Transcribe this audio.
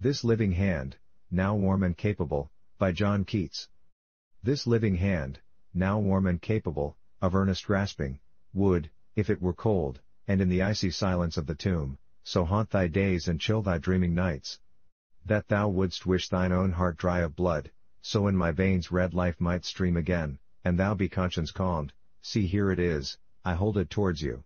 This Living Hand, Now Warm and Capable, by John Keats. This living hand, now warm and capable, of earnest grasping, would, if it were cold, and in the icy silence of the tomb, so haunt thy days and chill thy dreaming nights. That thou wouldst wish thine own heart dry of blood, so in my veins red life might stream again, and thou be conscience calmed, see here it is, I hold it towards you.